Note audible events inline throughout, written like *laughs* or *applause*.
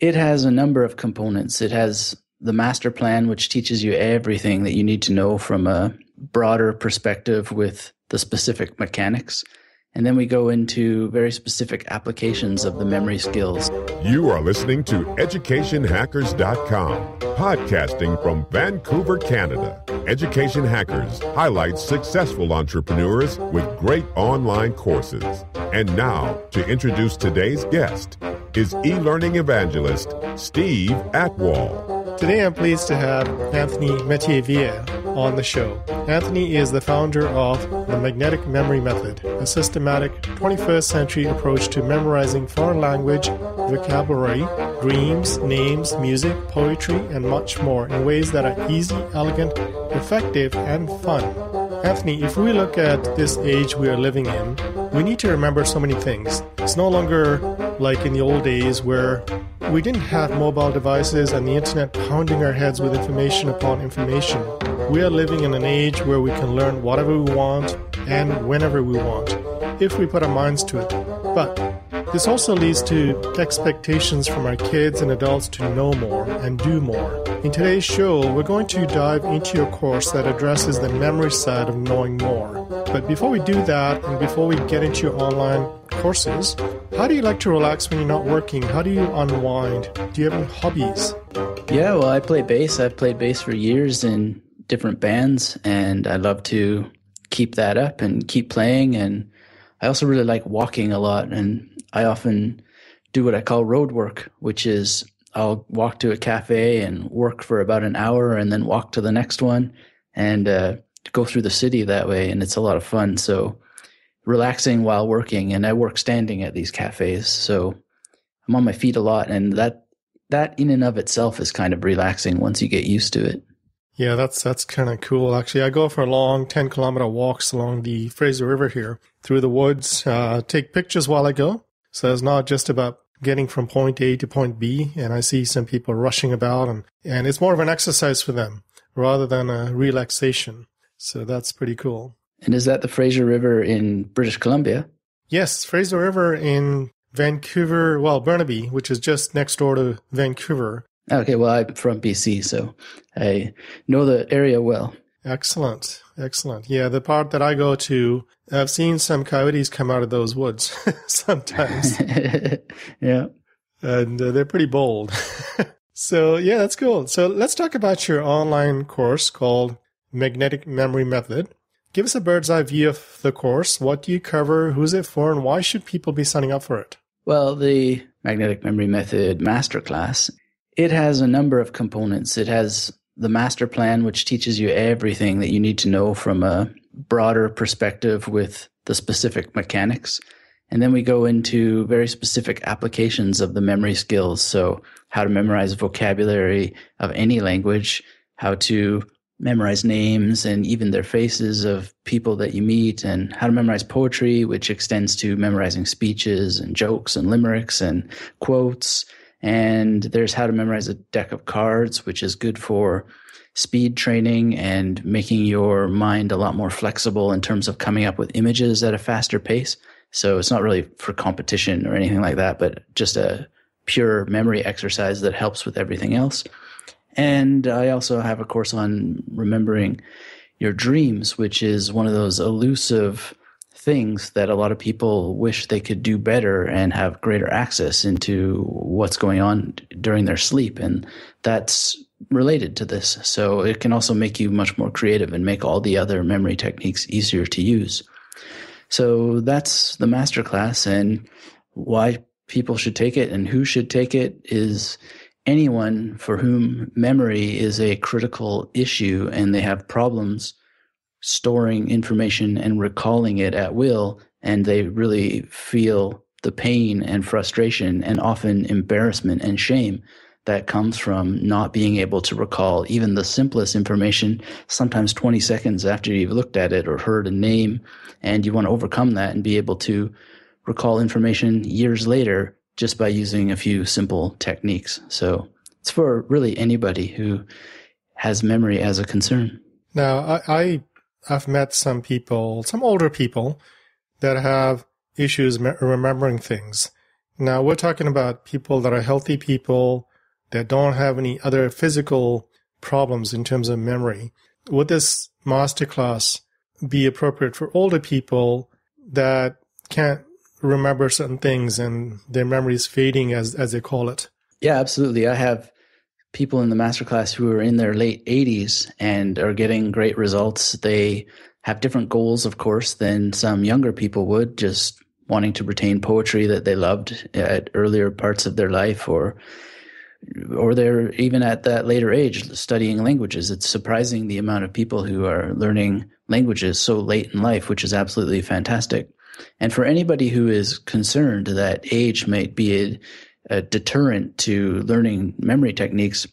It has a number of components. It has the master plan, which teaches you everything that you need to know from a broader perspective with the specific mechanics. And then we go into very specific applications of the memory skills. You are listening to EducationHackers.com, podcasting from Vancouver, Canada. Education Hackers highlights successful entrepreneurs with great online courses. And now, to introduce today's guest, is e learning evangelist Steve Atwall. Today I'm pleased to have Anthony Metivier on the show. Anthony is the founder of the Magnetic Memory Method, a systematic 21st century approach to memorizing foreign language, vocabulary, dreams, names, music, poetry, and much more in ways that are easy, elegant, effective, and fun. Anthony, if we look at this age we are living in, we need to remember so many things. It's no longer like in the old days where we didn't have mobile devices and the internet pounding our heads with information upon information. We are living in an age where we can learn whatever we want and whenever we want, if we put our minds to it. But this also leads to expectations from our kids and adults to know more and do more. In today's show, we're going to dive into a course that addresses the memory side of knowing more. But before we do that, and before we get into your online courses, how do you like to relax when you're not working? How do you unwind? Do you have any hobbies? Yeah, well, I play bass. I've played bass for years in different bands, and I love to keep that up and keep playing. And I also really like walking a lot, and I often do what I call road work, which is I'll walk to a cafe and work for about an hour and then walk to the next one and uh, go through the city that way. And it's a lot of fun. So relaxing while working. And I work standing at these cafes. So I'm on my feet a lot. And that, that in and of itself is kind of relaxing once you get used to it. Yeah, that's that's kind of cool. Actually, I go for long ten kilometer walks along the Fraser River here through the woods. Uh, take pictures while I go, so it's not just about getting from point A to point B. And I see some people rushing about, and and it's more of an exercise for them rather than a relaxation. So that's pretty cool. And is that the Fraser River in British Columbia? Yes, Fraser River in Vancouver, well, Burnaby, which is just next door to Vancouver. Okay, well, I'm from BC, so I know the area well. Excellent, excellent. Yeah, the part that I go to, I've seen some coyotes come out of those woods *laughs* sometimes. *laughs* yeah. And uh, they're pretty bold. *laughs* so, yeah, that's cool. So, let's talk about your online course called Magnetic Memory Method. Give us a bird's eye view of the course. What do you cover? Who's it for? And why should people be signing up for it? Well, the Magnetic Memory Method Masterclass, it has a number of components. It has the master plan, which teaches you everything that you need to know from a broader perspective with the specific mechanics. And then we go into very specific applications of the memory skills. So how to memorize vocabulary of any language, how to memorize names and even their faces of people that you meet and how to memorize poetry, which extends to memorizing speeches and jokes and limericks and quotes. And there's how to memorize a deck of cards, which is good for speed training and making your mind a lot more flexible in terms of coming up with images at a faster pace. So it's not really for competition or anything like that, but just a pure memory exercise that helps with everything else. And I also have a course on remembering your dreams, which is one of those elusive things that a lot of people wish they could do better and have greater access into what's going on during their sleep. And that's related to this. So it can also make you much more creative and make all the other memory techniques easier to use. So that's the masterclass and why people should take it and who should take it is anyone for whom memory is a critical issue and they have problems storing information and recalling it at will, and they really feel the pain and frustration and often embarrassment and shame that comes from not being able to recall even the simplest information, sometimes 20 seconds after you've looked at it or heard a name. And you want to overcome that and be able to recall information years later just by using a few simple techniques. So it's for really anybody who has memory as a concern. Now, I, I have met some people, some older people that have issues remembering things. Now, we're talking about people that are healthy people that don't have any other physical problems in terms of memory. Would this masterclass be appropriate for older people that can't remember certain things and their memory is fading, as, as they call it? Yeah, absolutely. I have people in the masterclass who are in their late 80s and are getting great results. They have different goals, of course, than some younger people would, just wanting to retain poetry that they loved at earlier parts of their life or or they're even at that later age studying languages. It's surprising the amount of people who are learning languages so late in life, which is absolutely fantastic. And for anybody who is concerned that age might be a, deterrent to learning memory techniques,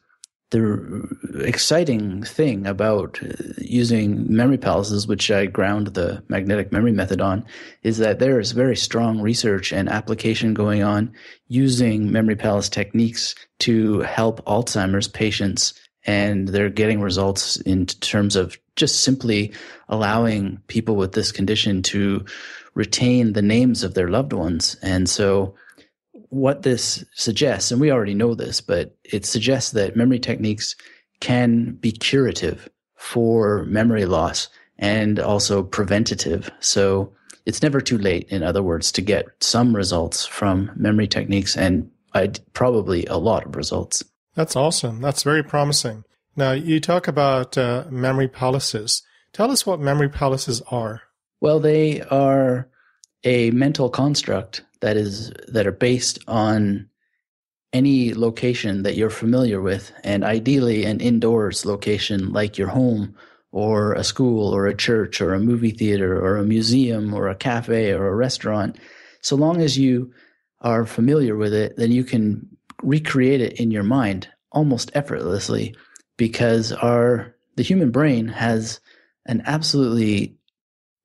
the exciting thing about uh, using memory palaces, which I ground the magnetic memory method on, is that there is very strong research and application going on using memory palace techniques to help Alzheimer's patients. And they're getting results in terms of just simply allowing people with this condition to retain the names of their loved ones. And so what this suggests, and we already know this, but it suggests that memory techniques can be curative for memory loss and also preventative. So it's never too late, in other words, to get some results from memory techniques and I'd probably a lot of results. That's awesome. That's very promising. Now, you talk about uh, memory palaces. Tell us what memory palaces are. Well, they are a mental construct that is that are based on any location that you're familiar with and ideally an indoors location like your home or a school or a church or a movie theater or a museum or a cafe or a restaurant so long as you are familiar with it then you can recreate it in your mind almost effortlessly because our the human brain has an absolutely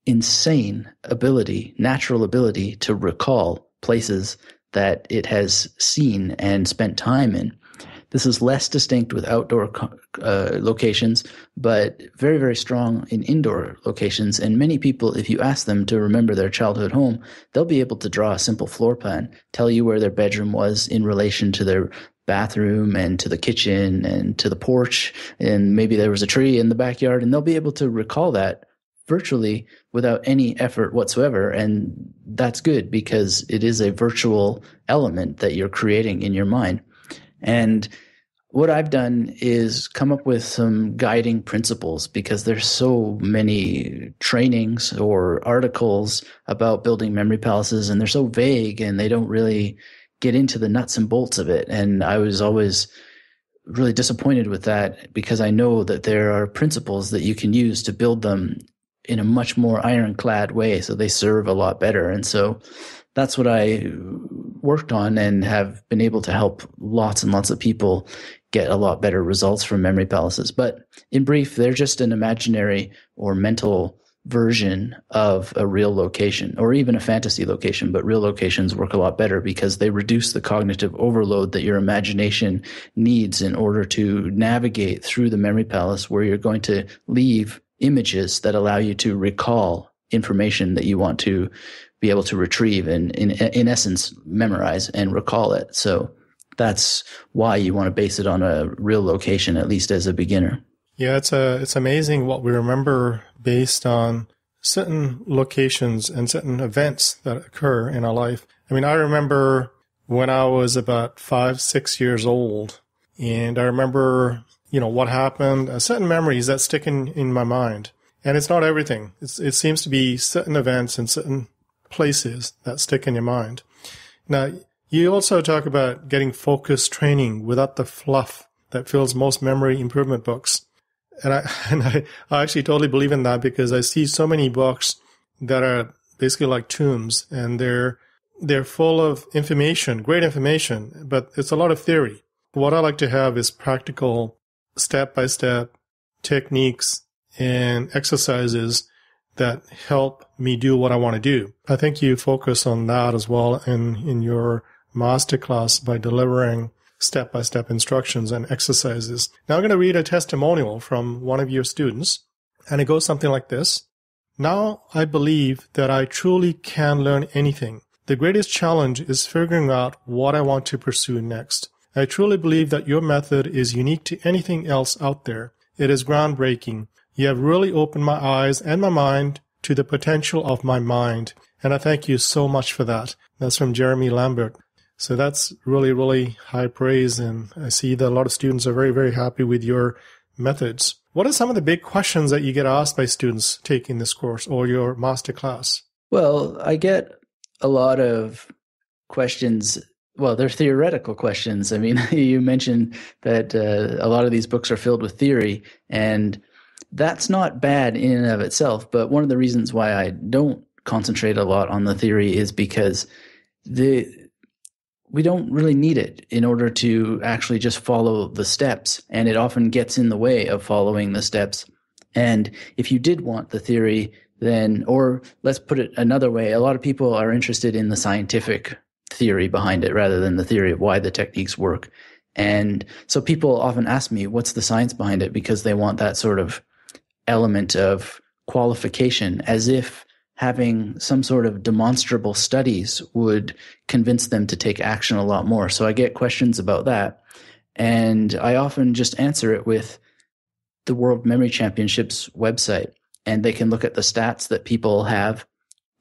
insane ability, natural ability to recall places that it has seen and spent time in. This is less distinct with outdoor uh, locations, but very, very strong in indoor locations. And many people, if you ask them to remember their childhood home, they'll be able to draw a simple floor plan, tell you where their bedroom was in relation to their bathroom and to the kitchen and to the porch. And maybe there was a tree in the backyard, and they'll be able to recall that virtually without any effort whatsoever. And that's good because it is a virtual element that you're creating in your mind. And what I've done is come up with some guiding principles because there's so many trainings or articles about building memory palaces and they're so vague and they don't really get into the nuts and bolts of it. And I was always really disappointed with that because I know that there are principles that you can use to build them in a much more ironclad way. So they serve a lot better. And so that's what I worked on and have been able to help lots and lots of people get a lot better results from memory palaces. But in brief, they're just an imaginary or mental version of a real location or even a fantasy location, but real locations work a lot better because they reduce the cognitive overload that your imagination needs in order to navigate through the memory palace where you're going to leave images that allow you to recall information that you want to be able to retrieve and in, in essence memorize and recall it. So that's why you want to base it on a real location, at least as a beginner. Yeah, it's a, it's amazing what we remember based on certain locations and certain events that occur in our life. I mean, I remember when I was about five, six years old, and I remember you know, what happened, uh, certain memories that stick in, in my mind. And it's not everything. It's, it seems to be certain events and certain places that stick in your mind. Now, you also talk about getting focused training without the fluff that fills most memory improvement books. And I, *laughs* and I, I actually totally believe in that because I see so many books that are basically like tombs and they're, they're full of information, great information, but it's a lot of theory. What I like to have is practical step by step techniques and exercises that help me do what I want to do. I think you focus on that as well in, in your masterclass by delivering step by step instructions and exercises. Now I'm going to read a testimonial from one of your students, and it goes something like this. Now I believe that I truly can learn anything. The greatest challenge is figuring out what I want to pursue next. I truly believe that your method is unique to anything else out there. It is groundbreaking. You have really opened my eyes and my mind to the potential of my mind. And I thank you so much for that. That's from Jeremy Lambert. So that's really, really high praise. And I see that a lot of students are very, very happy with your methods. What are some of the big questions that you get asked by students taking this course or your master class? Well, I get a lot of questions. Well, they're theoretical questions. I mean, *laughs* you mentioned that uh, a lot of these books are filled with theory, and that's not bad in and of itself. But one of the reasons why I don't concentrate a lot on the theory is because the we don't really need it in order to actually just follow the steps. And it often gets in the way of following the steps. And if you did want the theory, then, or let's put it another way, a lot of people are interested in the scientific theory behind it rather than the theory of why the techniques work. And so people often ask me, what's the science behind it? Because they want that sort of element of qualification as if having some sort of demonstrable studies would convince them to take action a lot more. So I get questions about that. And I often just answer it with the World Memory Championships website. And they can look at the stats that people have,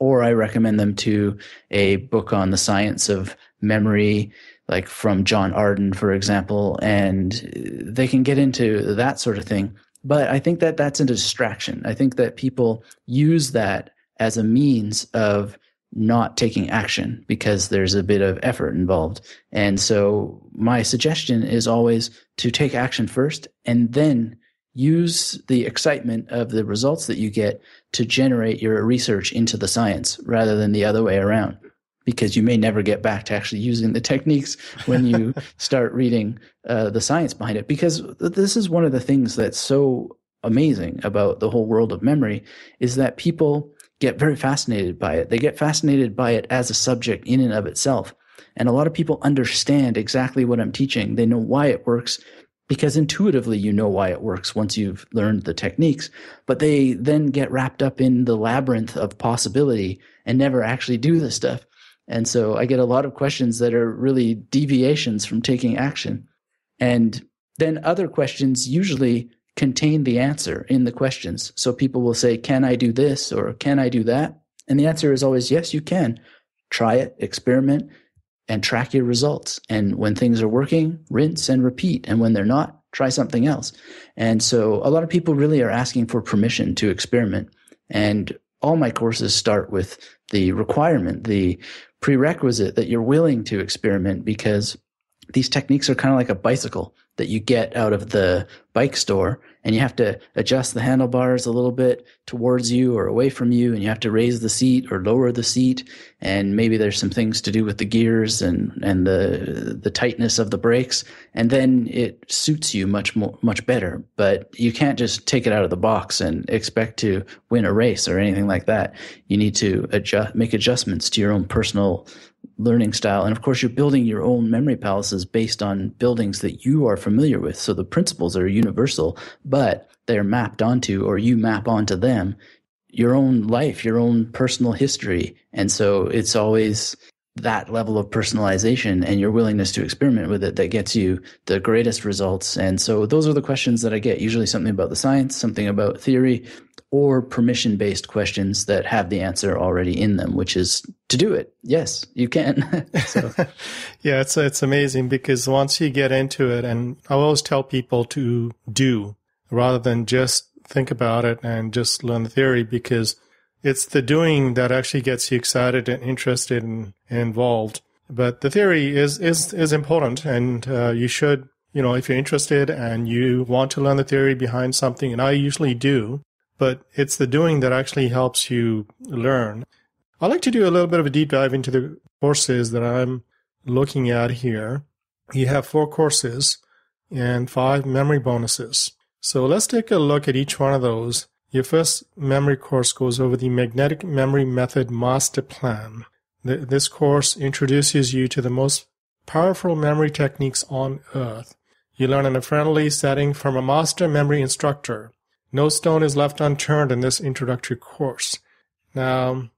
or I recommend them to a book on the science of memory, like from John Arden, for example, and they can get into that sort of thing. But I think that that's a distraction. I think that people use that as a means of not taking action because there's a bit of effort involved. And so my suggestion is always to take action first and then use the excitement of the results that you get to generate your research into the science rather than the other way around because you may never get back to actually using the techniques when you *laughs* start reading uh, the science behind it because this is one of the things that's so amazing about the whole world of memory is that people get very fascinated by it. They get fascinated by it as a subject in and of itself. And a lot of people understand exactly what I'm teaching. They know why it works because intuitively you know why it works once you've learned the techniques. But they then get wrapped up in the labyrinth of possibility and never actually do the stuff. And so I get a lot of questions that are really deviations from taking action. And then other questions usually contain the answer in the questions. So people will say, Can I do this or can I do that? And the answer is always, Yes, you can. Try it, experiment, and track your results. And when things are working, rinse and repeat. And when they're not, try something else. And so a lot of people really are asking for permission to experiment. And all my courses start with the requirement, the prerequisite that you're willing to experiment because these techniques are kind of like a bicycle that you get out of the bike store and you have to adjust the handlebars a little bit towards you or away from you and you have to raise the seat or lower the seat and maybe there's some things to do with the gears and and the the tightness of the brakes and then it suits you much more much better. But you can't just take it out of the box and expect to win a race or anything like that. You need to adjust make adjustments to your own personal learning style. And of course, you're building your own memory palaces based on buildings that you are familiar with. So the principles are universal, but they're mapped onto, or you map onto them, your own life, your own personal history. And so it's always that level of personalization and your willingness to experiment with it that gets you the greatest results. And so those are the questions that I get usually something about the science, something about theory, or permission based questions that have the answer already in them, which is to do it. Yes, you can. *laughs* *laughs* yeah, it's, it's amazing because once you get into it, and I always tell people to do rather than just think about it and just learn the theory because it's the doing that actually gets you excited and interested and, involved. But the theory is, is, is important and uh, you should, you know, if you're interested and you want to learn the theory behind something, and I usually do, but it's the doing that actually helps you learn. I'd like to do a little bit of a deep dive into the courses that I'm looking at here. You have four courses and five memory bonuses. So let's take a look at each one of those. Your first memory course goes over the Magnetic Memory Method Master Plan. This course introduces you to the most powerful memory techniques on earth. You learn in a friendly setting from a master memory instructor. No stone is left unturned in this introductory course. Now,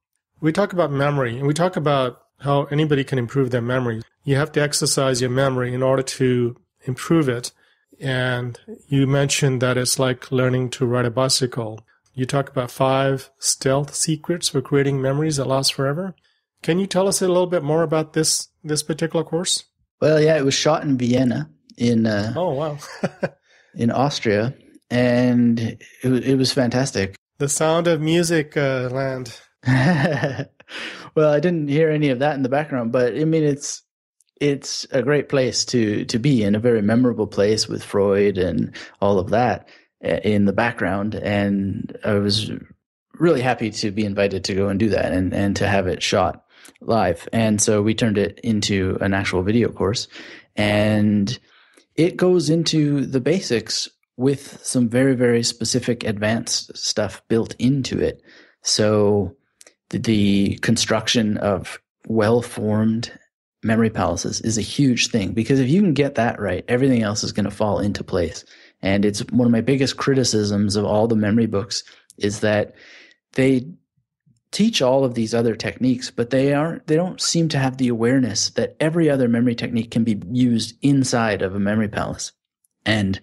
we talk about memory and we talk about how anybody can improve their memory. You have to exercise your memory in order to improve it. And you mentioned that it's like learning to ride a bicycle. You talk about five stealth secrets for creating memories that last forever. Can you tell us a little bit more about this this particular course? Well, yeah, it was shot in Vienna in uh, oh wow *laughs* in Austria, and it, it was fantastic. The sound of music uh, land. *laughs* well, I didn't hear any of that in the background, but I mean, it's it's a great place to to be in a very memorable place with Freud and all of that uh, in the background, and I was really happy to be invited to go and do that and and to have it shot live. And so we turned it into an actual video course, and it goes into the basics with some very very specific advanced stuff built into it. So the, the construction of well formed memory palaces is a huge thing because if you can get that right, everything else is going to fall into place. And it's one of my biggest criticisms of all the memory books is that they teach all of these other techniques, but they aren't they don't seem to have the awareness that every other memory technique can be used inside of a memory palace. And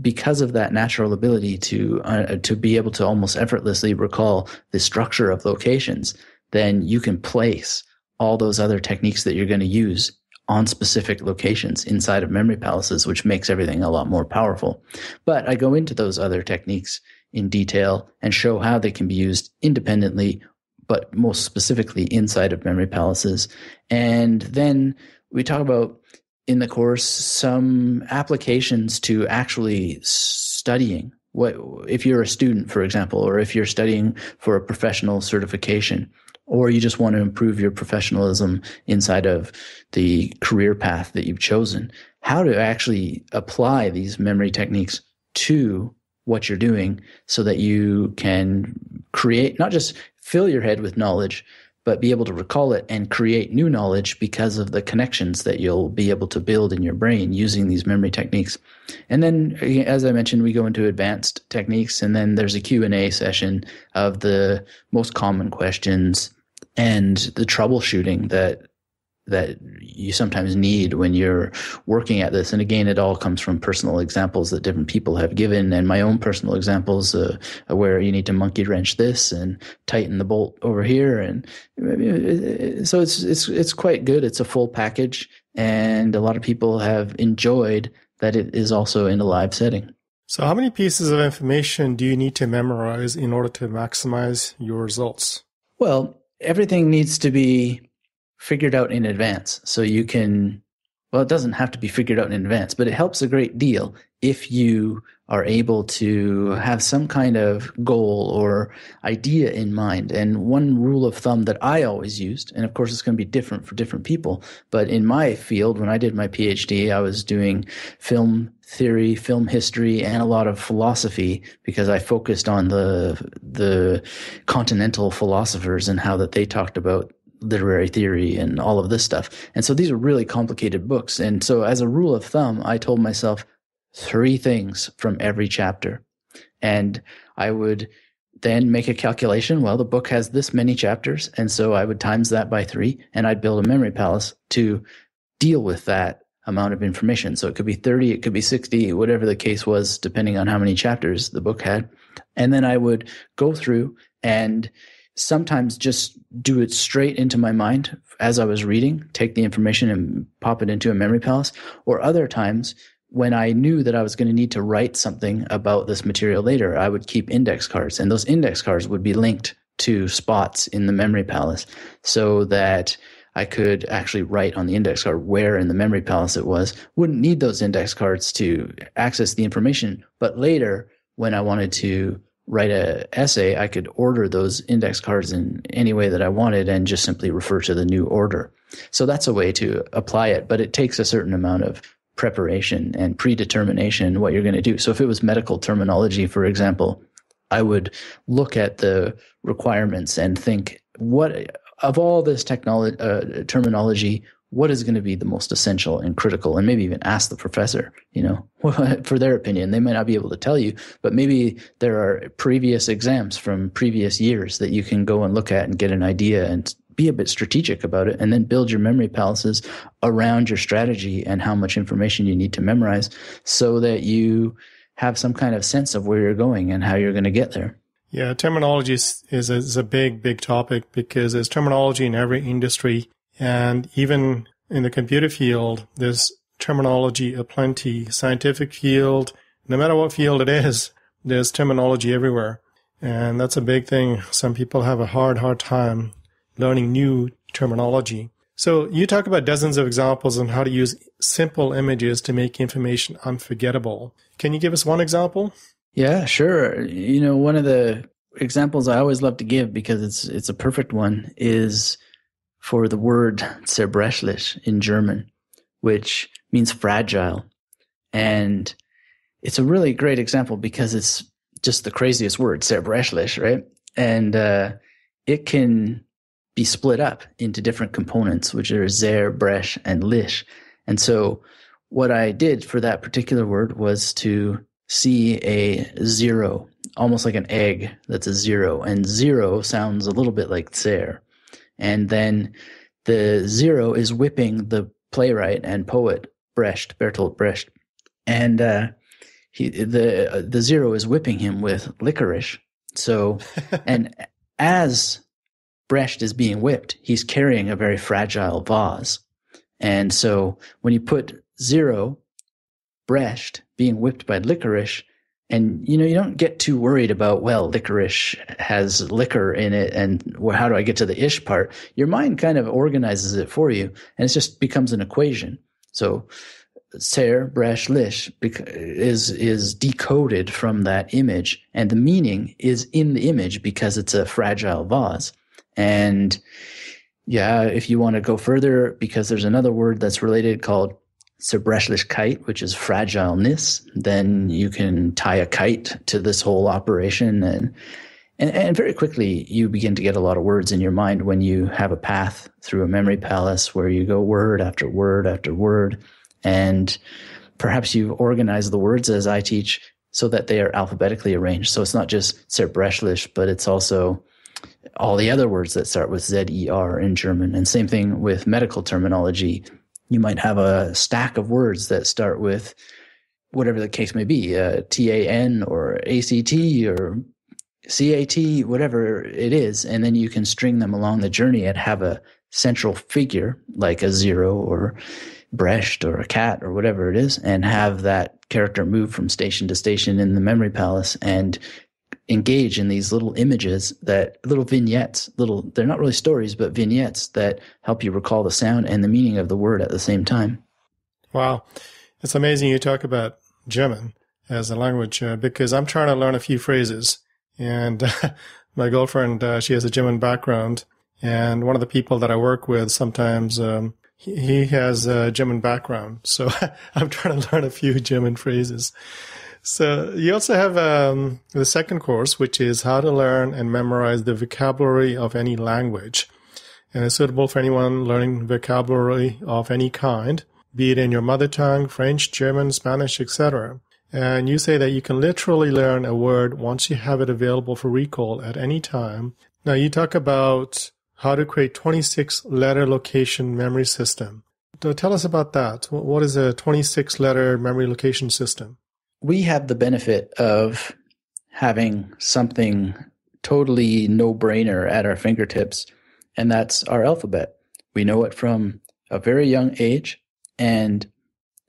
because of that natural ability to uh, to be able to almost effortlessly recall the structure of locations, then you can place all those other techniques that you're going to use on specific locations inside of memory palaces, which makes everything a lot more powerful. But I go into those other techniques in detail and show how they can be used independently, but most specifically inside of memory palaces. And then we talk about in the course some applications to actually studying what if you're a student for example or if you're studying for a professional certification or you just want to improve your professionalism inside of the career path that you've chosen, how to actually apply these memory techniques to what you're doing so that you can create, not just fill your head with knowledge, but be able to recall it and create new knowledge because of the connections that you'll be able to build in your brain using these memory techniques. And then, as I mentioned, we go into advanced techniques, and then there's a Q&A session of the most common questions and the troubleshooting that that you sometimes need when you're working at this. And again, it all comes from personal examples that different people have given, and my own personal examples uh, where you need to monkey wrench this and tighten the bolt over here, and so it's it's it's quite good. It's a full package, and a lot of people have enjoyed that it is also in a live setting. So, how many pieces of information do you need to memorize in order to maximize your results? Well, everything needs to be figured out in advance. So you can, well, it doesn't have to be figured out in advance, but it helps a great deal if you are able to have some kind of goal or idea in mind. And one rule of thumb that I always used, and of course it's going to be different for different people, but in my field, when I did my PhD, I was doing film theory, film history, and a lot of philosophy because I focused on the the continental philosophers and how that they talked about literary theory and all of this stuff. And so these are really complicated books. And so as a rule of thumb, I told myself three things from every chapter. And I would then make a calculation. Well, the book has this many chapters. And so I would times that by three and I'd build a memory palace to deal with that amount of information. So it could be 30, it could be 60, whatever the case was, depending on how many chapters the book had. And then I would go through and sometimes just do it straight into my mind as I was reading, take the information and pop it into a memory palace, or other times when I knew that I was going to need to write something about this material later, I would keep index cards, and those index cards would be linked to spots in the memory palace so that I could actually write on the index card where in the memory palace it was. Wouldn't need those index cards to access the information, but later when I wanted to write a essay, I could order those index cards in any way that I wanted and just simply refer to the new order. So that's a way to apply it, but it takes a certain amount of preparation and predetermination what you're going to do. So if it was medical terminology, for example, I would look at the requirements and think what of all this technology uh, terminology what is going to be the most essential and critical and maybe even ask the professor you know *laughs* for their opinion they might not be able to tell you but maybe there are previous exams from previous years that you can go and look at and get an idea and be a bit strategic about it and then build your memory palaces around your strategy and how much information you need to memorize so that you have some kind of sense of where you're going and how you're going to get there. Yeah, terminology is, is, a, is a big, big topic because there's terminology in every industry. And even in the computer field, there's terminology aplenty. Scientific field, no matter what field it is, there's terminology everywhere. And that's a big thing. Some people have a hard, hard time learning new terminology. So you talk about dozens of examples on how to use simple images to make information unforgettable. Can you give us one example? Yeah, sure. You know, one of the examples I always love to give because it's it's a perfect one is for the word zerbrechlich in German, which means fragile. And it's a really great example because it's just the craziest word, zerbrechlich, right? And uh, it can be split up into different components, which are zer, bresh, and lish. And so what I did for that particular word was to see a zero, almost like an egg that's a zero. And zero sounds a little bit like zer. And then the zero is whipping the playwright and poet Brecht, Bertolt Brecht. And uh, he, the uh, the zero is whipping him with licorice. So, *laughs* and as Brecht is being whipped, he's carrying a very fragile vase. And so when you put zero, Brecht being whipped by licorice, and you know you don't get too worried about well licorice has liquor in it and how do i get to the ish part? Your mind kind of organizes it for you and it just becomes an equation. So ser bresh lish is is decoded from that image and the meaning is in the image because it's a fragile vase and yeah if you want to go further because there's another word that's related called Zerbrechlichkeit, which is fragileness, then you can tie a kite to this whole operation and, and and very quickly you begin to get a lot of words in your mind when you have a path through a memory palace where you go word after word after word and perhaps you organize the words as I teach so that they are alphabetically arranged. So it's not just Zerbrechlich, but it's also all the other words that start with Z E R in German. And same thing with medical terminology you might have a stack of words that start with whatever the case may be, uh, TAN or ACT or CAT, whatever it is. And then you can string them along the journey and have a central figure like a zero or Brecht or a cat or whatever it is, and have that character move from station to station in the memory palace and engage in these little images that little vignettes little they're not really stories but vignettes that help you recall the sound and the meaning of the word at the same time. Wow. It's amazing you talk about german as a language uh, because i'm trying to learn a few phrases. And uh, *laughs* my girlfriend uh, she has a german background. And one of the people that i work with sometimes um, he, he has a german background. So *laughs* i'm trying to learn a few german phrases so you also have um, the second course, which is how to learn and memorize the vocabulary of any language. And it's suitable for anyone learning vocabulary of any kind, be it in your mother tongue, French, German, Spanish, etc. And you say that you can literally learn a word once you have it available for recall at any time. Now you talk about how to create 26 letter location memory system. So tell us about that. What is a 26 letter memory location system? We have the benefit of having something totally no brainer at our fingertips, and that's our alphabet. We know it from a very young age, and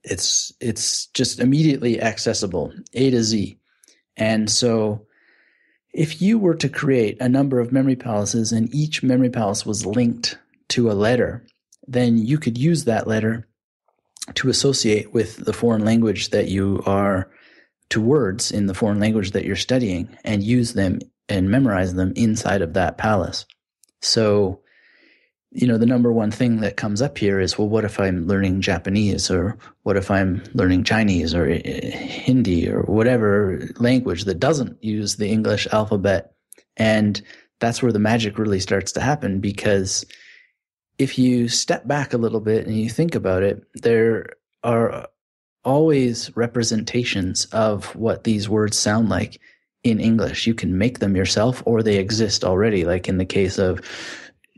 it's it's just immediately accessible, A to Z. And so if you were to create a number of memory palaces and each memory palace was linked to a letter, then you could use that letter to associate with the foreign language that you are to words in the foreign language that you're studying and use them and memorize them inside of that palace. So, you know, the number one thing that comes up here is, well, what if I'm learning Japanese or what if I'm learning Chinese or eh, Hindi or whatever language that doesn't use the English alphabet? And that's where the magic really starts to happen because if you step back a little bit and you think about it, there are always representations of what these words sound like in English. You can make them yourself or they exist already, like in the case of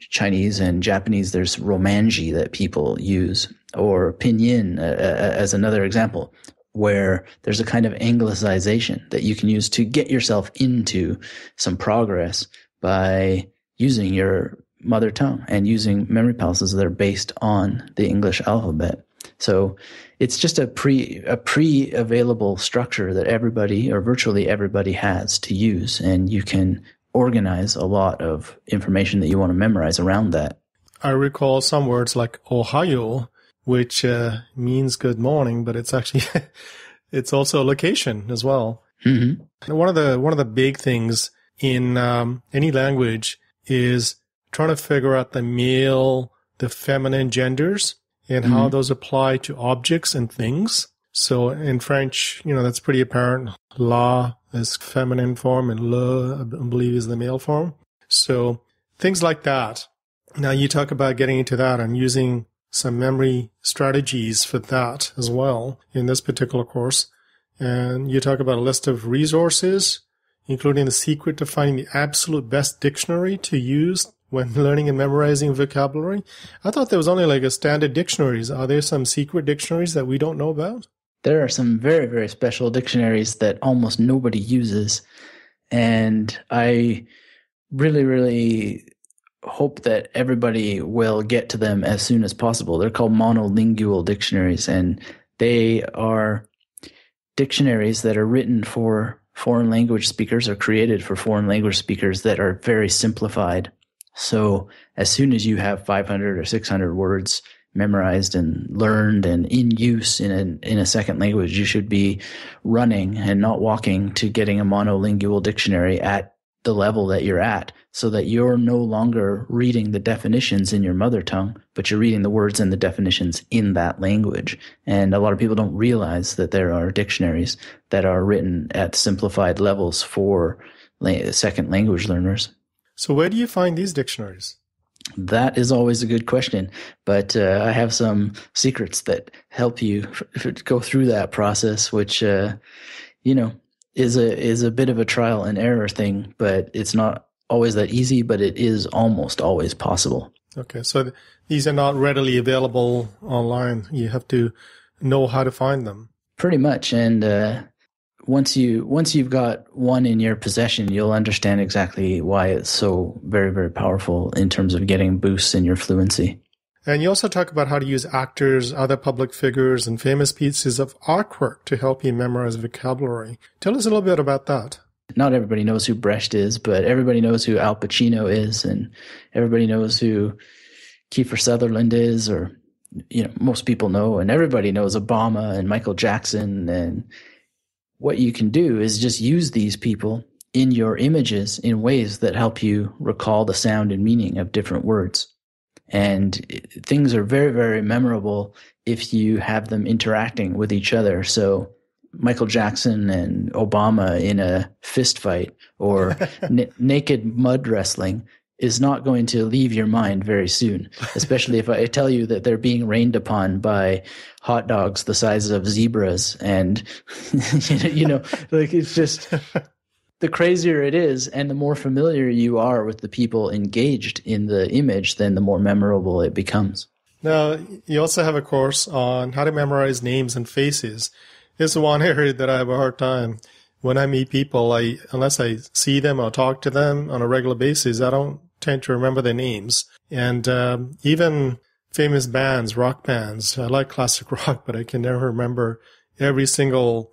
Chinese and Japanese, there's romanji that people use, or pinyin uh, uh, as another example, where there's a kind of anglicization that you can use to get yourself into some progress by using your mother tongue and using memory palaces that are based on the English alphabet. So it's just a pre a pre available structure that everybody or virtually everybody has to use, and you can organize a lot of information that you want to memorize around that. I recall some words like Ohio, which uh, means good morning, but it's actually *laughs* it's also a location as well. Mm-hmm. One of the one of the big things in um, any language is trying to figure out the male, the feminine genders and mm-hmm. how those apply to objects and things. So in French, you know, that's pretty apparent. La is feminine form and le, I believe, is the male form. So things like that. Now you talk about getting into that and using some memory strategies for that as well in this particular course. And you talk about a list of resources, including the secret to finding the absolute best dictionary to use when *laughs* learning and memorizing vocabulary. I thought there was only like a standard dictionaries. Are there some secret dictionaries that we don't know about? There are some very, very special dictionaries that almost nobody uses. And I really, really hope that everybody will get to them as soon as possible. They're called monolingual dictionaries, and they are dictionaries that are written for foreign language speakers or created for foreign language speakers that are very simplified. So as soon as you have 500 or 600 words memorized and learned and in use in a, in a second language, you should be running and not walking to getting a monolingual dictionary at the level that you're at so that you're no longer reading the definitions in your mother tongue, but you're reading the words and the definitions in that language. And a lot of people don't realize that there are dictionaries that are written at simplified levels for second language learners. So, where do you find these dictionaries? That is always a good question, but uh, I have some secrets that help you f- go through that process, which uh, you know is a is a bit of a trial and error thing, but it's not always that easy, but it is almost always possible. Okay, so th- these are not readily available online. You have to know how to find them. Pretty much, and uh, once you once you've got one in your possession, you'll understand exactly why it's so very very powerful in terms of getting boosts in your fluency. And you also talk about how to use actors, other public figures, and famous pieces of artwork to help you memorize vocabulary. Tell us a little bit about that. Not everybody knows who Brecht is, but everybody knows who Al Pacino is, and everybody knows who Kiefer Sutherland is, or you know, most people know, and everybody knows Obama and Michael Jackson and what you can do is just use these people in your images in ways that help you recall the sound and meaning of different words. And things are very, very memorable if you have them interacting with each other. So Michael Jackson and Obama in a fist fight or *laughs* n- naked mud wrestling is not going to leave your mind very soon, especially if I tell you that they're being rained upon by hot dogs the size of zebras. And, *laughs* you know, like it's just the crazier it is and the more familiar you are with the people engaged in the image, then the more memorable it becomes. Now, you also have a course on how to memorize names and faces. It's one *laughs* area that I have a hard time. When I meet people, I unless I see them or talk to them on a regular basis, I don't tend to remember their names. And um, even famous bands, rock bands, I like classic *laughs* rock, but I can never remember every single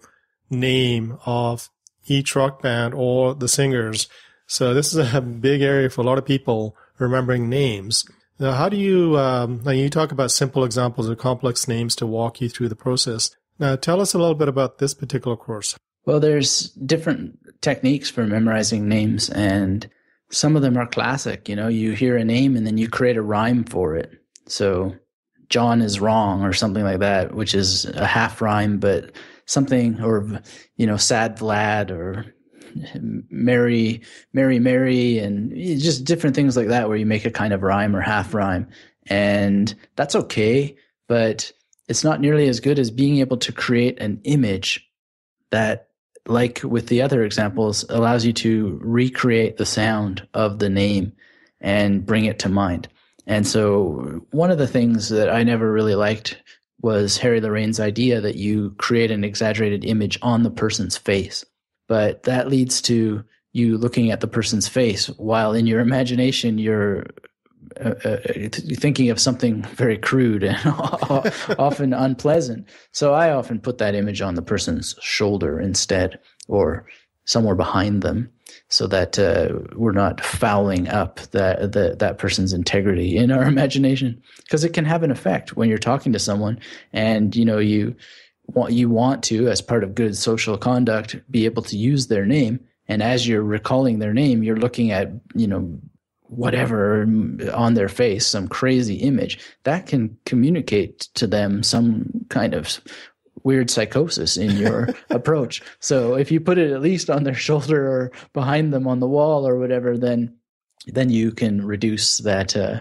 name of each rock band or the singers. So this is *laughs* a big area for a lot of people remembering names. Now, how do you, um, now you talk about simple examples of complex names to walk you through the process. Now, tell us a little bit about this particular course. Well, there's different techniques for memorizing names, and some of them are classic. You know, you hear a name and then you create a rhyme for it. So John is wrong or something like that, which is a half rhyme, but something or you know, sad Vlad or Mary, Mary, Mary, and just different things like that, where you make a kind of rhyme or half rhyme, and that's okay, but it's not nearly as good as being able to create an image that like with the other examples, allows you to recreate the sound of the name and bring it to mind. And so one of the things that I never really liked was Harry Lorayne's idea that you create an exaggerated image on the person's face. But that leads to you looking at the person's face while in your *laughs* imagination you're uh, uh, thinking of something very crude and *laughs* often unpleasant. So I often put that image on the person's shoulder instead or somewhere behind them so that uh, we're not fouling up that, that that person's integrity in our *laughs* imagination because it can have an effect when you're talking to someone and you know you want you want to as part of good social conduct be able to use their name and as you're recalling their name you're looking at you know whatever on their face some crazy image that can communicate to them some kind of weird psychosis in your *laughs* approach. So if you put it at least on their *laughs* shoulder or behind them on the wall or whatever, then then you can reduce that uh,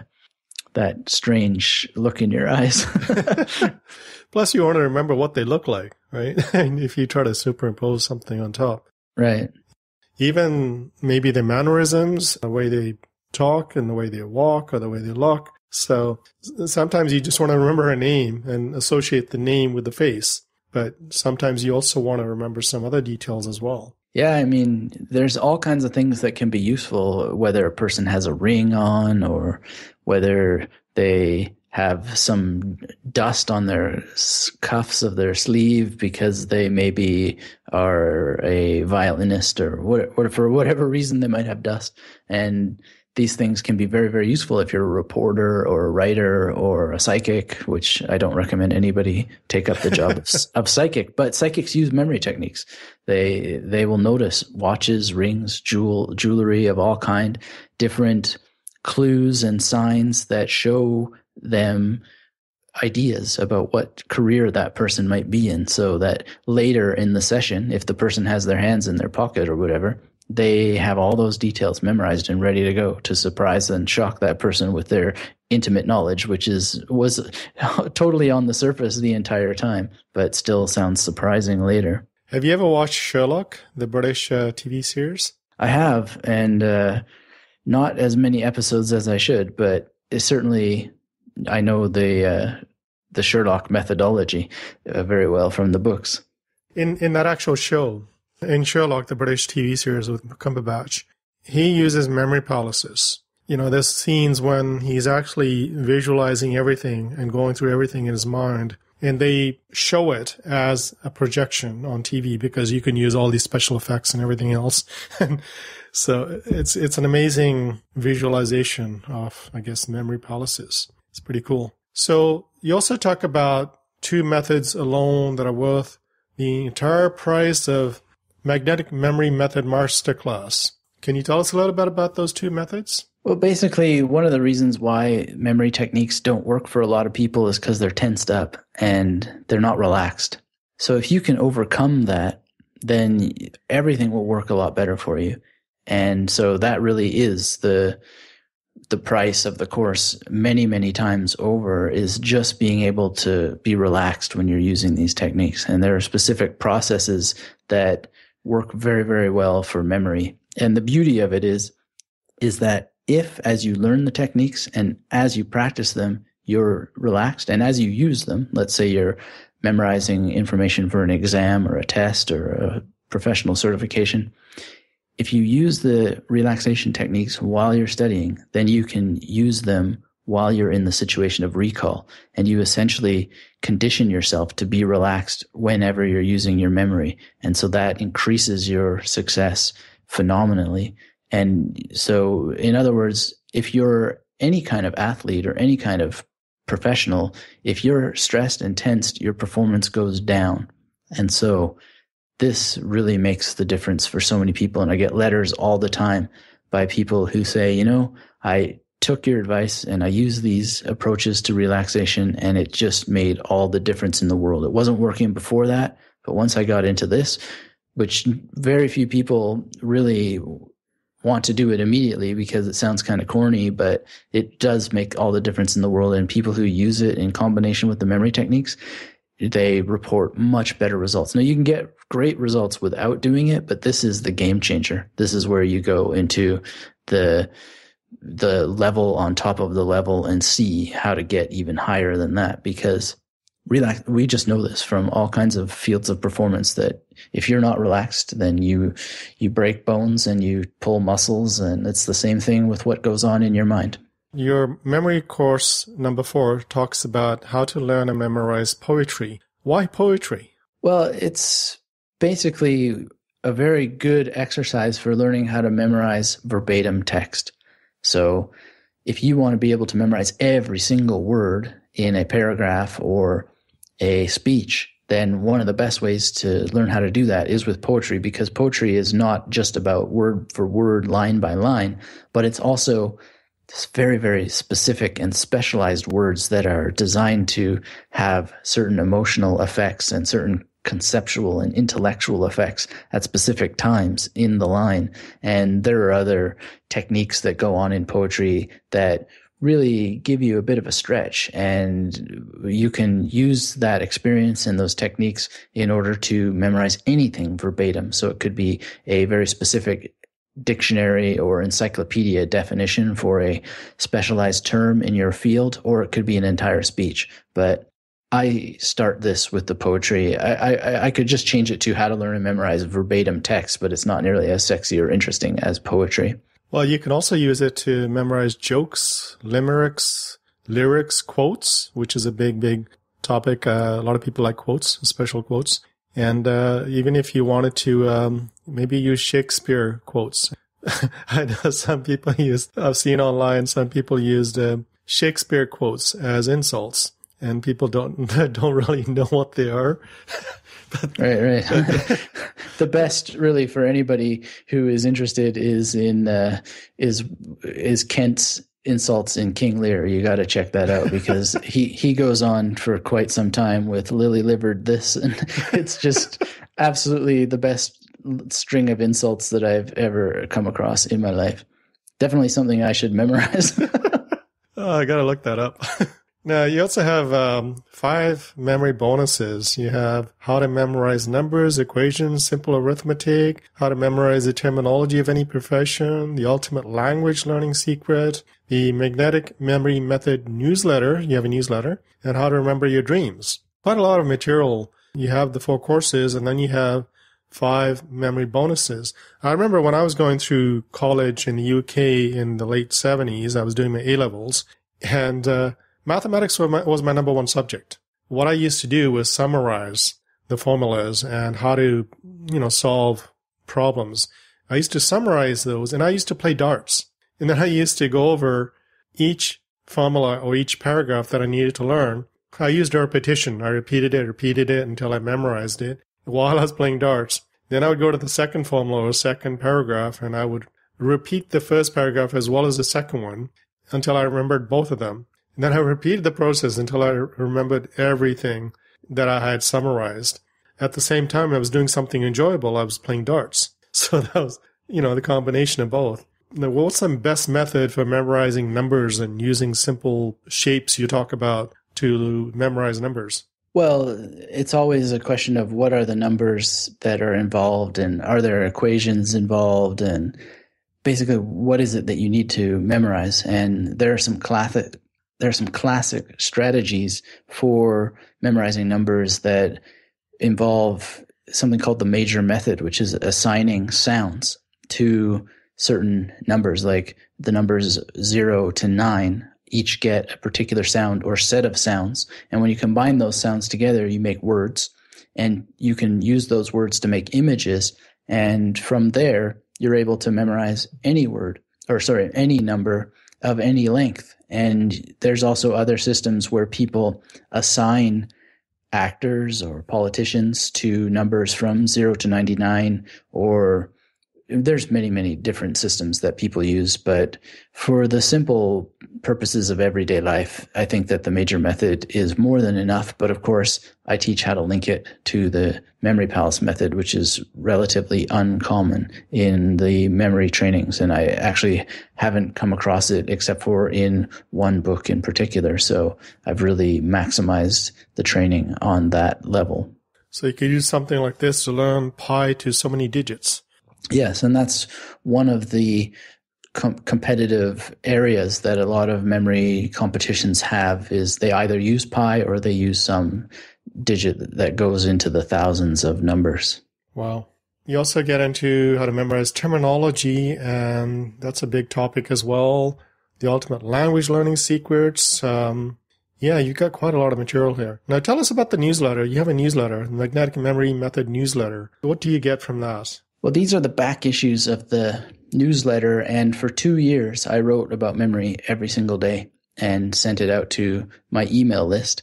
that strange look in your eyes. *laughs* Plus, you want to remember what they look like, right? And if you try to superimpose something on top, right? Even maybe the mannerisms, the way they talk, and the way they walk, or the way they look. So sometimes you just want to remember a name and associate the name with the face but sometimes you also want to remember some other details as well. Yeah, I mean, there's all kinds of things that can be useful, whether a person has a ring on or whether they have some dust on their cuffs of their sleeve because they maybe are a violinist or, what, or for whatever reason they might have dust. And these things can be very, very useful if you're a reporter or a writer or a psychic, which I don't recommend anybody take up the job of, *laughs* of, psychic, but psychics use memory techniques. They, they will notice watches, rings, jewel, jewelry of all kind, different clues and signs that show them ideas about what career that person might be in so that later in the session, if the person has their hands in their pocket or whatever, they have all those details memorized and ready to go to surprise and shock that person with their intimate knowledge, which is was *laughs* totally on the surface the entire time, but still sounds surprising later. Have you ever watched Sherlock, the British uh, TV series? I have, and uh, not as many episodes as I should, but certainly I know the uh, the Sherlock methodology uh, very well from the books. In in that actual show, in Sherlock, the British TV series with Cumberbatch, he uses memory palaces. You know, there's scenes when he's actually visualizing everything and going through everything in his mind. And they show it as a projection on TV because you can use all these special effects and everything else. *laughs* so it's, it's an amazing visualization of, I guess, memory palaces. It's pretty cool. So you also talk about two methods alone that are worth the entire price of Magnetic Memory Method Masterclass. Can you tell us a little bit about those two methods? Well, basically, one of the reasons why memory techniques don't work for a lot of people is because they're tensed up and they're not relaxed. So if you can overcome that, then everything will work a lot better for you. And so that really is the the price of the course many many times over is just being able to be relaxed when you're using these techniques and there are specific processes that work very, very well for memory. And the beauty of it is, is that if as you learn the techniques and as you practice them, you're relaxed and as you use them, let's say you're memorizing information for an exam or a test or a professional certification, if you use the relaxation techniques while you're studying, then you can use them while you're in the situation of recall and you essentially condition yourself to be relaxed whenever you're using your memory. And so that increases your success phenomenally. And so, in other words, if you're any kind of athlete or any kind of professional, if you're stressed and tensed, your performance goes down. And so this really makes the difference for so many people. And I get letters all the time by people who say, you know, I took your advice and I used these approaches to relaxation and it just made all the difference in the world. It wasn't working before that, but once I got into this, which very few people really want to do it immediately because it sounds kind of corny, but it does make all the difference in the world. And people who use it in combination with the memory techniques, they report much better results. Now you can get great results without doing it, but this is the game changer. This is where you go into the the level on top of the level and see how to get even higher than that because relax we just know this from all kinds of fields of performance that if you're not relaxed then you you break bones and you pull muscles and it's the same thing with what goes on in your mind. Your memory course number 4 talks about how to learn and memorize poetry. Why poetry? Well it's basically a very good exercise for learning how to memorize verbatim text so if you want to be able to memorize every single word in a paragraph or a speech, then one of the best ways to learn how to do that is with poetry because poetry is not just about word for word, line by line, but it's also very, very specific and specialized words that are designed to have certain emotional effects and certain conceptual and intellectual effects at specific times in the line. And there are other techniques that go on in poetry that really give you a bit of a stretch and you can use that experience and those techniques in order to memorize anything verbatim. So it could be a very specific dictionary or encyclopedia definition for a specialized term in your field, or it could be an entire speech. But I start this with the poetry. I, I, I, could just change it to how to learn and memorize verbatim text, but it's not nearly as sexy or interesting as poetry. Well, you can also use it to memorize jokes, limericks, lyrics, quotes, which is a big, big topic. Uh, a lot of people like quotes, special quotes. And uh, even if you wanted to um, maybe use Shakespeare quotes, *laughs* I know some people *laughs* use, I've seen online, some people used uh, Shakespeare quotes as insults and people don't *laughs* don't really know what they are. *laughs* but, right, right. *laughs* the best, really, for anybody who is interested is in uh, is is Kent's insults in King Lear. You got to check that out because he he goes on for quite some time with lily livered this, and it's just absolutely the best string of insults that I've ever come across in my life. Definitely something I should memorize. oh, I got to look that up. Now, you also have um, five memory bonuses. You have how to memorize numbers, equations, simple arithmetic, how to memorize the terminology of any profession, the ultimate language learning secret, the magnetic memory method newsletter. You have a newsletter, and how to remember your dreams. Quite a lot of material. You have the four courses, and then you have five memory bonuses. I remember when I was going through college in the UK in the late 70s, I was doing my A levels, and uh, Mathematics was my number one subject. What I used to do was summarize the formulas and how to, you know, solve problems. I used to summarize those and I used to play darts. And then I used to go over each formula or each paragraph that I needed to learn. I used a repetition. I repeated it, repeated it until I memorized it while I was playing darts. Then I would go to the second formula or second paragraph and I would repeat the first paragraph as well as the second one until I remembered both of them. Then I repeated the process until I remembered everything that I had summarized. At the same time, I was doing something enjoyable. I was playing darts. *laughs* So that was, you know, the combination of both. Now, what's the best method for memorizing numbers and using simple shapes you talk about to memorize numbers? Well, it's always a question of what are the numbers that are involved and are there equations involved and basically what is it that you need to memorize? And there are some classic there are some classic strategies for memorizing numbers that involve something called the major method, which is assigning sounds to certain numbers, like the numbers zero to nine each get a particular sound or set of sounds. And when you combine those sounds together, you make words and you can use those words to make images. And from there, you're able to memorize any word or sorry, any number of any length. And there's also other systems where people assign actors or politicians to numbers from 0 to 99 or there's many many different systems that people use but for the simple purposes of everyday life i think that the major method is more than enough. But of course i teach how to link it to the memory palace method which is relatively uncommon in the memory trainings. And i actually haven't come across it except for in one book in particular. So i've really maximized the training on that level. So you could use something like this to learn pi to so many digits Yes, and that's one of the com- competitive areas that a lot of memory competitions have is they either use pi or they use some digit that goes into the thousands of numbers. Wow. You also get into how to memorize terminology, and that's a big topic as well. The ultimate language learning secrets. Um, yeah, you got quite a lot of material here. Now, tell us about the newsletter. You have a newsletter, the Magnetic Memory Method newsletter. What do you get from that? Well, these are the back issues of the newsletter. And for two years, I wrote about memory every single day and sent it out to my email list.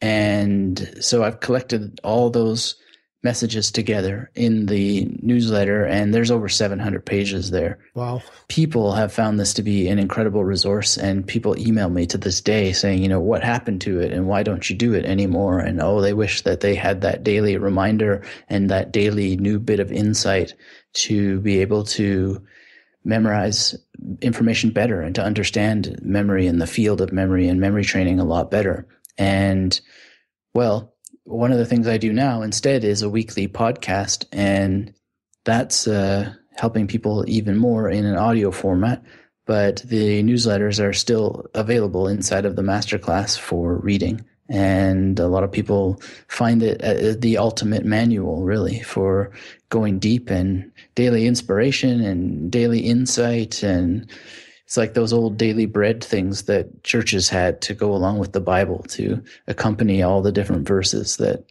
And so I've collected all those messages together in the newsletter, and there's over 700 pages there. Wow. People have found this to be an incredible resource, and people email me to this day saying, you know, what happened to it, and why don't you do it anymore? And oh, they wish that they had that daily reminder and that daily new bit of insight to be able to memorize information better and to understand memory in the field of memory and memory training a lot better. And well, one of the things I do now instead is a weekly podcast, and that's uh, helping people even more in an audio format. But the newsletters are still available inside of the masterclass for reading. And a lot of people find it uh, the ultimate manual, really, for going deep and daily inspiration and daily insight and it's like those old daily bread things that churches had to go along with the Bible to accompany all the different verses that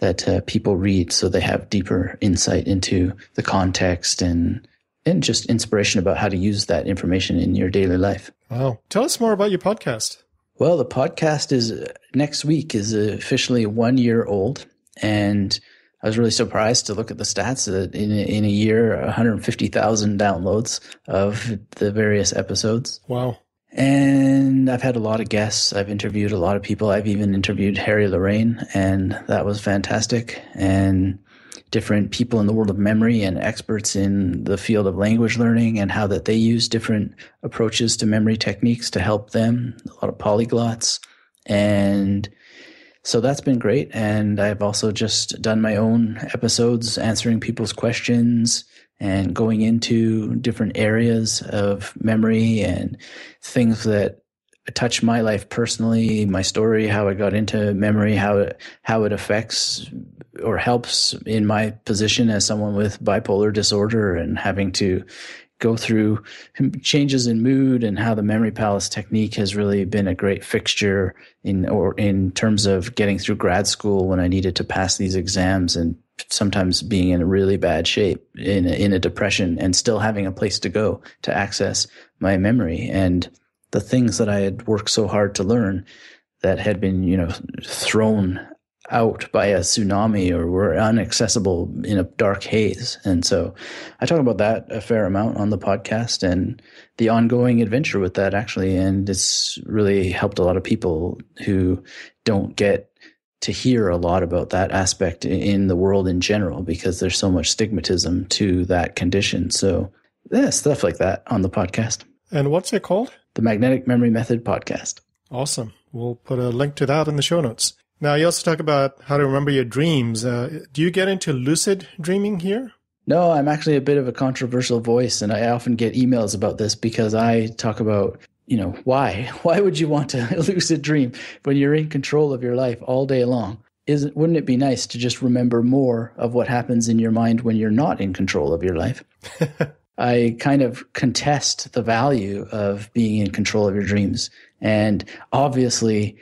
that uh, people read, so they have deeper insight into the context and and just inspiration about how to use that information in your daily life. Wow! Tell us more about your podcast. Well, the podcast is next week is officially one year old, and I was really surprised to look at the stats that in in a year, 150,000 downloads of the various episodes. Wow. And I've had a lot of guests. I've interviewed a lot of people. I've even interviewed Harry Lorayne, and that was fantastic. And different people in the world of memory and experts in the field of language learning and how that they use different approaches to memory techniques to help them. A lot of polyglots and so that's been great. And I've also just done my own episodes answering people's questions and going into different areas of memory and things that touch my life personally, my story, how I got into memory, how it, how it affects or helps in my position as someone with bipolar disorder and having to go through changes in mood and how the memory palace technique has really been a great fixture in or in terms of getting through grad school when I needed to pass these exams and sometimes being in a really bad shape in a, in a depression and still having a place to go to access my memory. And the things that I had worked so hard to learn that had been you know thrown out by a tsunami or were inaccessible in a dark haze. And so I talk about that a fair amount on the podcast and the ongoing adventure with that actually. And it's really helped a lot of people who don't get to hear a lot about that aspect in the world in general because there's so much stigmatism to that condition. So yeah, stuff like that on the podcast. And what's it called? The Magnetic Memory Method Podcast. Awesome. We'll put a link to that in the show notes. Now, you also talk about how to remember your dreams. Uh, do you get into lucid dreaming here? No, I'm actually a bit of a controversial voice, and I often get emails about this because I talk about, you know, why? *laughs* Why would you want to *laughs* lucid dream when you're in control of your life all day long? Isn't wouldn't it be nice to just remember more of what happens in your mind when you're not in control of your life? *laughs* I kind of contest the value of being in control of your dreams. And obviously,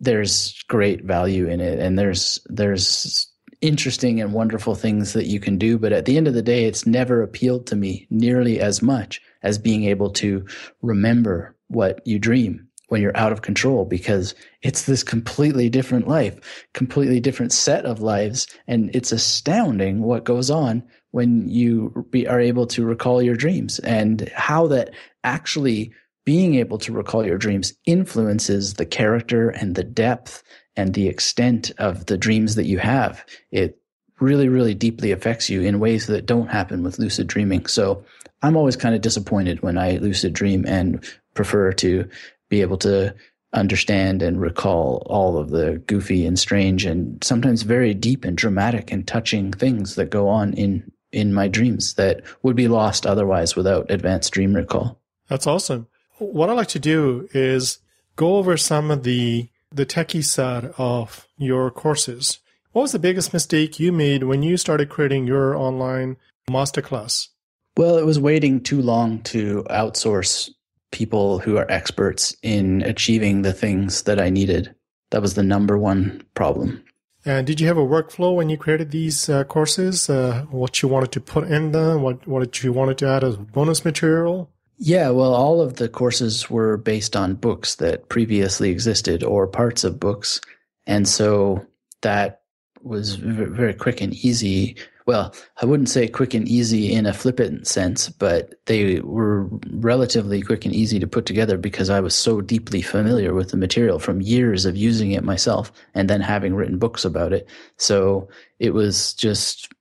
there's great value in it and there's there's interesting and wonderful things that you can do but at the end of the day it's never appealed to me nearly as much as being able to remember what you dream when you're out of control because it's this completely different life completely different set of lives and it's astounding what goes on when you be, are able to recall your dreams and how that actually being able to recall your dreams influences the character and the depth and the extent of the dreams that you have. It really, really deeply affects you in ways that don't happen with lucid dreaming. So I'm always kind of disappointed when I lucid dream and prefer to be able to understand and recall all of the goofy and strange and sometimes very deep and dramatic and touching things that go on in in my dreams that would be lost otherwise without advanced dream recall. That's awesome. What I like to do is go over some of the the techie side of your courses. What was the biggest mistake you made when you started creating your online masterclass? Well, it was waiting too long to outsource people who are experts in achieving the things that I needed. That was the number one problem. And did you have a workflow when you created these uh, courses? Uh, what you wanted to put in them? What what you wanted to add as bonus material? Yeah, well, all of the courses were based on books that previously existed or parts of books, and so that was very quick and easy well, I wouldn't say quick and easy in a flippant sense, but they were relatively quick and easy to put together because I was so deeply familiar with the material from years of using it myself and then having written books about it. So it was just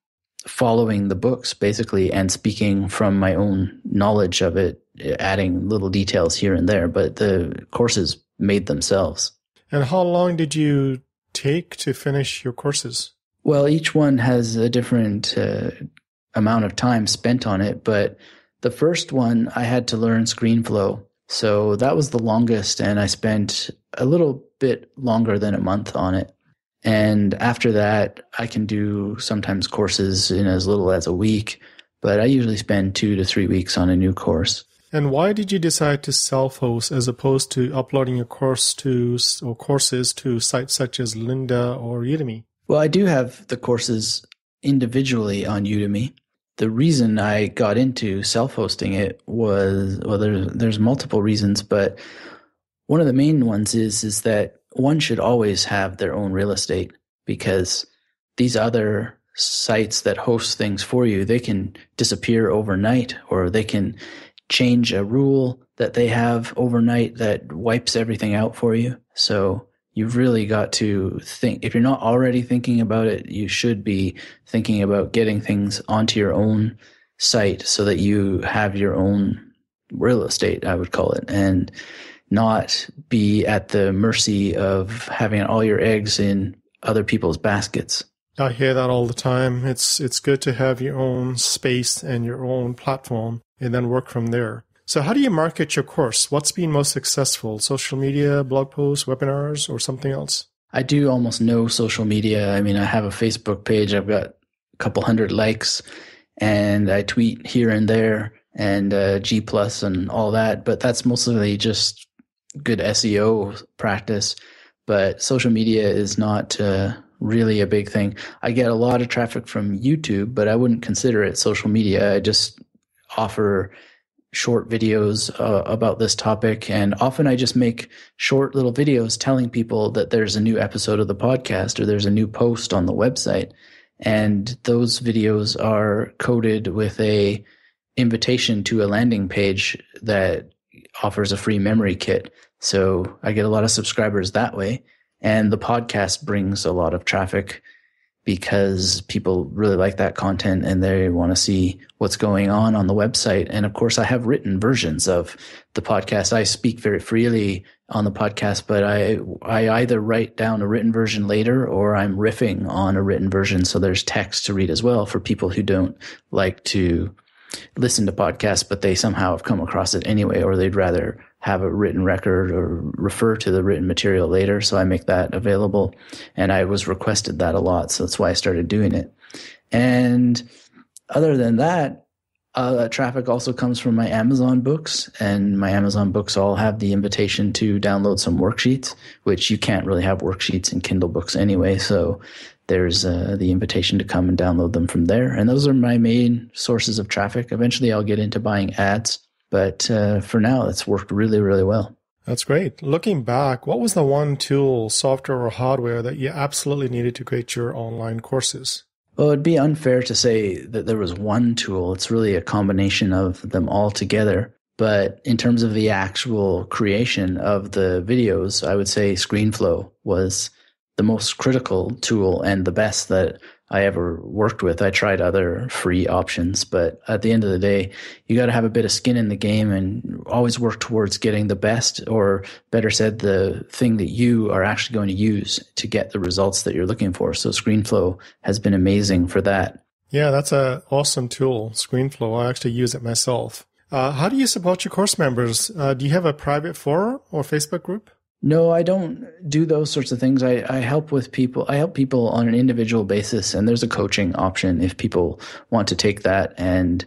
following the books basically and speaking from my own knowledge of it, adding little details here and there, but the courses made themselves. And how long did you take to finish your courses? Well, each one has a different uh, amount of time spent on it, but the first one I had to learn ScreenFlow. So that was the longest, and I spent a little bit longer than a month on it. And after that, I can do sometimes courses in as little as a week, but I usually spend two to three weeks on a new course. And why did you decide to self-host as opposed to uploading your course to or courses to sites such as Lynda or Udemy? Well, I do have the courses individually on Udemy. The reason I got into self-hosting it was well, there's there's multiple reasons, but one of the main ones is is that one should always have their own real estate because these other sites that host things for you, they can disappear overnight or they can change a rule that they have overnight that wipes everything out for you. So you've really got to think if you're not already thinking about it you should be thinking about getting things onto your own site so that you have your own real estate i would call it and not be at the mercy of having all your eggs in other people's baskets. I hear that all the time. It's it's good to have your own space and your own platform and then work from there so, how do you market your course? What's been most successful? Social media, blog posts, webinars, or something else? I do almost no social media. I mean, I have a Facebook page. I've got a couple hundred likes, and I tweet here and there, and uh, G plus and all that. But that's mostly just good SEO practice. But social media is not uh, really a big thing. I get a lot of traffic from YouTube, but I wouldn't consider it social media. I just offer short videos uh, about this topic. And often I just make short little videos telling people that there's a new episode of the podcast or there's a new post on the website. And those videos are coded with a invitation to a landing page that offers a free memory kit. So I get a lot of subscribers that way. And the podcast brings a lot of traffic because people really like that content and they want to see what's going on on the website. And of course, I have written versions of the podcast. I speak very freely on the podcast, but I, I either write down a written version later or I'm riffing on a written version. So there's text to read as well for people who don't like to listen to podcasts, but they somehow have come across it anyway, or they'd rather have a written record or refer to the written material later. So I make that available. And I was requested that a lot. So that's why I started doing it. And other than that, uh, traffic also comes from my Amazon books, and my Amazon books all have the invitation to download some worksheets, which you can't really have worksheets in Kindle books anyway. So there's uh, the invitation to come and download them from there. And those are my main sources of traffic. Eventually, I'll get into buying ads, but uh, for now, it's worked really, really well. That's great. Looking back, what was the one tool, software, or hardware that you absolutely needed to create your online courses? Well, it'd be unfair to say that there was one tool. It's really a combination of them all together. But in terms of the actual creation of the videos, I would say ScreenFlow was the most critical tool and the best that I ever worked with. I tried other free options, but at the end of the day, you got to have a bit of skin in the game and always work towards getting the best, or better said, the thing that you are actually going to use to get the results that you're looking for. So ScreenFlow has been amazing for that. Yeah, that's an awesome tool, ScreenFlow. I actually use it myself. Uh, how do you support your course members? Uh, do you have a private forum or Facebook group? No, I don't do those sorts of things. I, I help with people. I help people on an individual basis, and there's a coaching option if people want to take that. And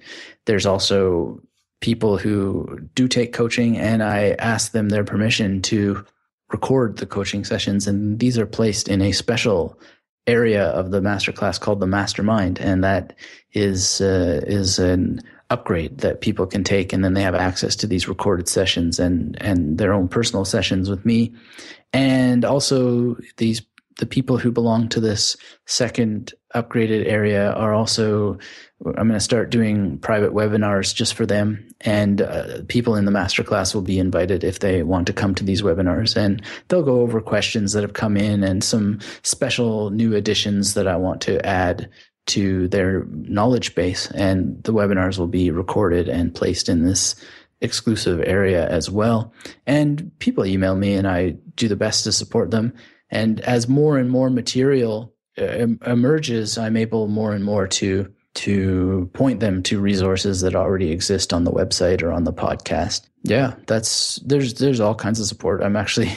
there's also people who do take coaching, and I ask them their permission to record the coaching sessions. And these are placed in a special area of the masterclass called the mastermind, and that is uh, is an upgrade that people can take and then they have access to these recorded sessions and and their own personal sessions with me. And also these the people who belong to this second upgraded area are also i'm going to start doing private webinars just for them. And uh, people in the masterclass will be invited if they want to come to these webinars. And they'll go over questions that have come in and some special new additions that i want to add to their knowledge base. And the webinars will be recorded and placed in this exclusive area as well. And people email me and I do the best to support them. And as more and more material uh, emerges, I'm able more and more to to point them to resources that already exist on the website or on the podcast. Yeah, that's there's there's all kinds of support. I'm actually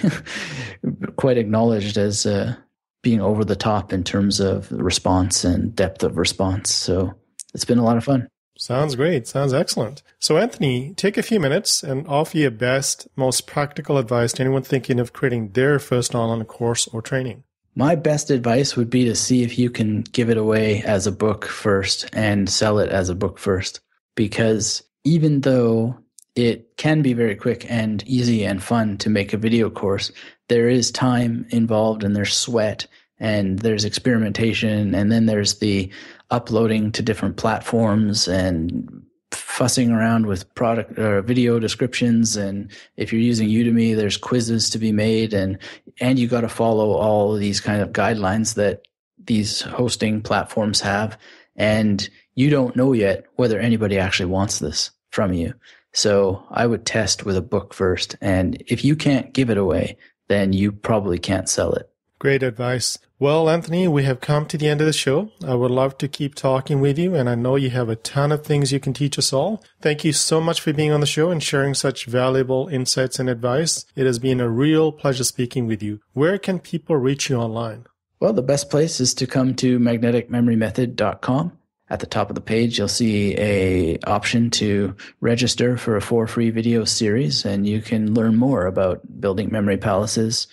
*laughs* quite acknowledged as uh, being over the top in terms of response and depth of response. So it's been a lot of fun. Sounds great. Sounds excellent. So, Anthony, take a few minutes and offer your best, most practical advice to anyone thinking of creating their first online course or training. My best advice would be to see if you can give it away as a book first and sell it as a book first. Because even though it can be very quick and easy and fun to make a video course, there is time involved and there's sweat and there's experimentation and then there's the uploading to different platforms and fussing around with product or video descriptions. And if you're using Udemy there's quizzes to be made and and you got to follow all these kind of guidelines that these hosting platforms have. And you don't know yet whether anybody actually wants this from you so I would test with a book first and if you can't give it away then you probably can't sell it. Great advice. Well, Anthony, we have come to the end of the show. I would love to keep talking with you, and I know you have a ton of things you can teach us all. Thank you so much for being on the show and sharing such valuable insights and advice. It has been a real pleasure speaking with you. Where can people reach you online? Well, the best place is to come to magneticmemorymethod.com. At the top of the page, you'll see a option to register for a four free video series, and you can learn more about building memory palaces.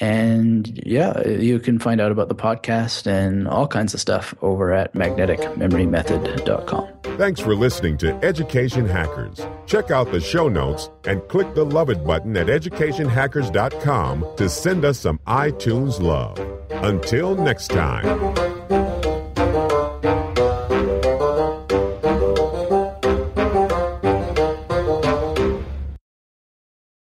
And yeah, you can find out about the podcast and all kinds of stuff over at magneticmemorymethod.com. Thanks for listening to Education Hackers. Check out the show notes and click the love it button at educationhackers.com to send us some iTunes love. Until next time.